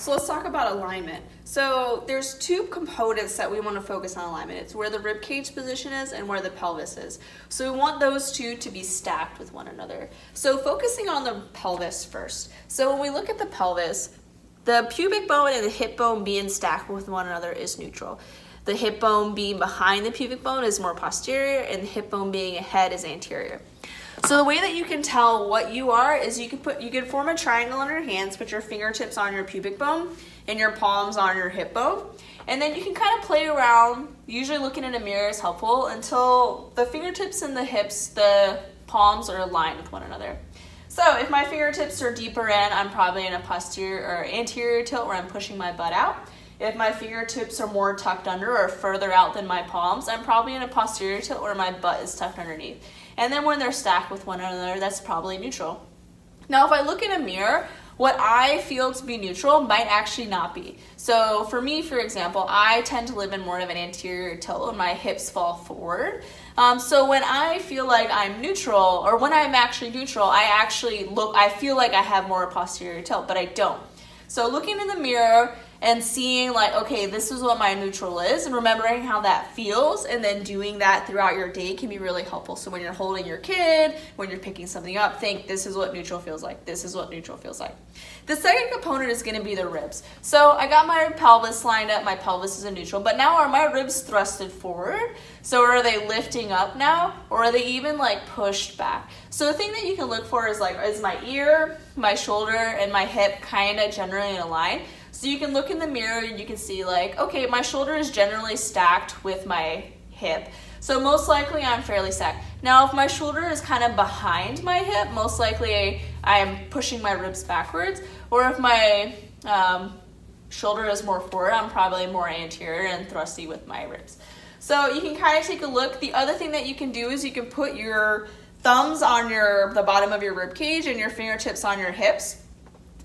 So let's talk about alignment. So there's two components that we want to focus on alignment. It's where the rib cage position is and where the pelvis is. So we want those two to be stacked with one another. So focusing on the pelvis first. So when we look at the pelvis, the pubic bone and the hip bone being stacked with one another is neutral. The hip bone being behind the pubic bone is more posterior and the hip bone being ahead is anterior. So the way that you can tell what you are is you can put you can form a triangle on your hands, put your fingertips on your pubic bone and your palms on your hip bone. And then you can kind of play around, usually looking in a mirror is helpful until the fingertips and the hips, the palms are aligned with one another. So if my fingertips are deeper in, I'm probably in a posterior or anterior tilt where I'm pushing my butt out. If my fingertips are more tucked under or further out than my palms, I'm probably in a posterior tilt where my butt is tucked underneath. And then when they're stacked with one another, that's probably neutral. Now, if I look in a mirror, what I feel to be neutral might actually not be. So for me, for example, I tend to live in more of an anterior tilt when my hips fall forward. Um, so when I feel like I'm neutral, or when I'm actually neutral, I actually look, I feel like I have more posterior tilt, but I don't. So looking in the mirror and seeing like, okay, this is what my neutral is and remembering how that feels and then doing that throughout your day can be really helpful. So when you're holding your kid, when you're picking something up, think this is what neutral feels like. This is what neutral feels like. The second component is gonna be the ribs. So I got my pelvis lined up, my pelvis is a neutral, but now are my ribs thrusted forward? So are they lifting up now or are they even like pushed back? So the thing that you can look for is like, is my ear, my shoulder, and my hip kind of generally in a line? So you can look in the mirror and you can see like, okay, my shoulder is generally stacked with my hip. So most likely I'm fairly stacked. Now if my shoulder is kind of behind my hip, most likely I'm pushing my ribs backwards. Or if my um, shoulder is more forward, I'm probably more anterior and thrusty with my ribs. So you can kind of take a look. The other thing that you can do is you can put your thumbs on your the bottom of your rib cage and your fingertips on your hips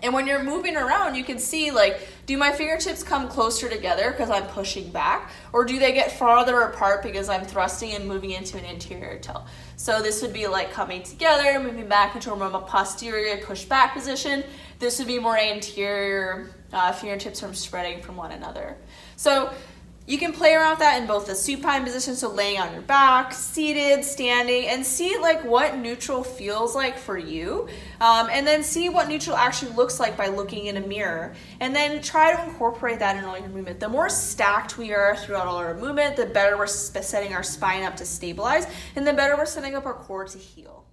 and when you're moving around, you can see like, do my fingertips come closer together because I'm pushing back? Or do they get farther apart because I'm thrusting and moving into an anterior tilt? So this would be like coming together, moving back into a more posterior push back position. This would be more anterior uh, fingertips from spreading from one another. So you can play around with that in both the supine position, so laying on your back, seated, standing, and see like what neutral feels like for you. Um, and then see what neutral actually looks like by looking in a mirror. And then try to incorporate that in all your movement. The more stacked we are throughout all our movement, the better we're setting our spine up to stabilize, and the better we're setting up our core to heal.